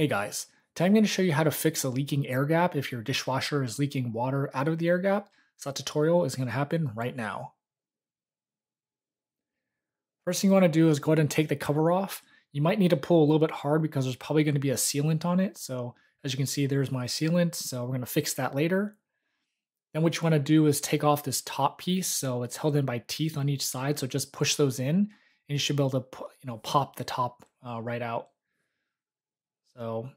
Hey guys, today I'm going to show you how to fix a leaking air gap if your dishwasher is leaking water out of the air gap. So that tutorial is going to happen right now. First thing you want to do is go ahead and take the cover off. You might need to pull a little bit hard because there's probably going to be a sealant on it. So as you can see, there's my sealant. So we're going to fix that later. Then what you want to do is take off this top piece. So it's held in by teeth on each side. So just push those in and you should be able to you know, pop the top uh, right out. So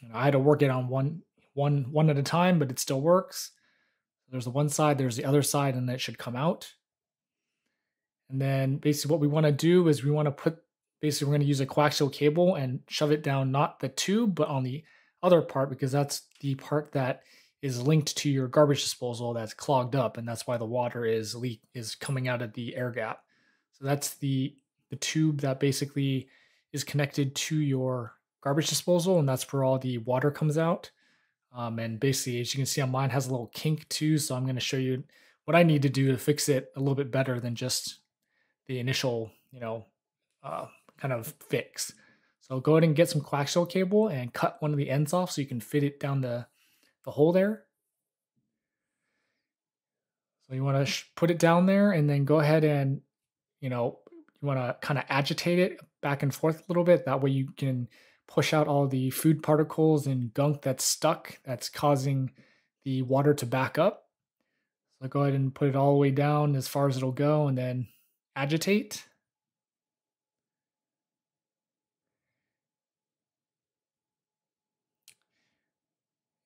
you know, I had to work it on one one one at a time, but it still works. There's the one side, there's the other side, and it should come out. And then basically what we want to do is we want to put basically we're going to use a coaxial cable and shove it down not the tube, but on the other part because that's the part that is linked to your garbage disposal that's clogged up and that's why the water is leak is coming out of the air gap. So that's the the tube that basically is connected to your garbage disposal, and that's where all the water comes out. Um, and basically, as you can see on mine, has a little kink too. So I'm going to show you what I need to do to fix it a little bit better than just the initial, you know, uh, kind of fix. So go ahead and get some coaxial cable and cut one of the ends off so you can fit it down the, the hole there. So you want to put it down there and then go ahead and, you know, you want to kind of agitate it back and forth a little bit. That way you can push out all the food particles and gunk that's stuck that's causing the water to back up. So go ahead and put it all the way down as far as it'll go and then agitate.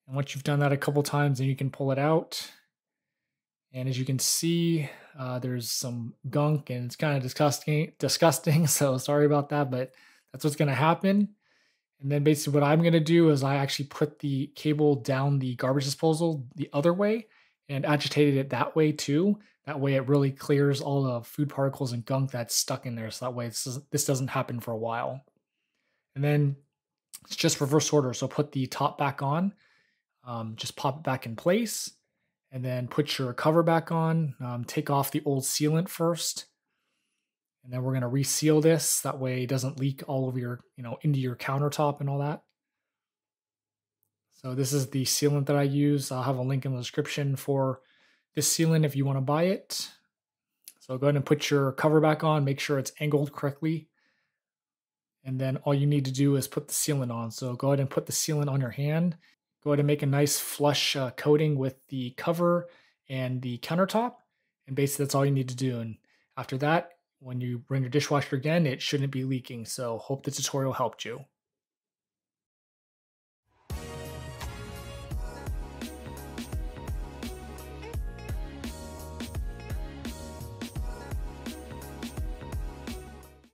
And once you've done that a couple times, then you can pull it out. And as you can see, uh, there's some gunk and it's kind of disgusting, disgusting. So sorry about that, but that's what's going to happen. And then basically what I'm going to do is I actually put the cable down the garbage disposal the other way and agitated it that way too. That way it really clears all the food particles and gunk that's stuck in there. So that way this doesn't happen for a while. And then it's just reverse order. So put the top back on, um, just pop it back in place, and then put your cover back on. Um, take off the old sealant first and then we're going to reseal this. That way it doesn't leak all over your, you know, into your countertop and all that. So this is the sealant that I use. I'll have a link in the description for this sealant if you want to buy it. So go ahead and put your cover back on, make sure it's angled correctly. And then all you need to do is put the sealant on. So go ahead and put the sealant on your hand. Go ahead and make a nice flush uh, coating with the cover and the countertop. And basically that's all you need to do. And after that, when you run your dishwasher again, it shouldn't be leaking. So hope the tutorial helped you.